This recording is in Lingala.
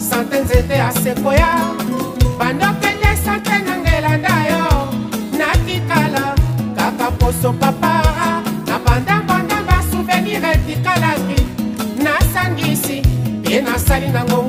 sante nzete ya sekoya bandokende sante nanga elanda yo natikala kaka poso papara na bandambondamba souvenir etikalaki nasangisi ye nasali nango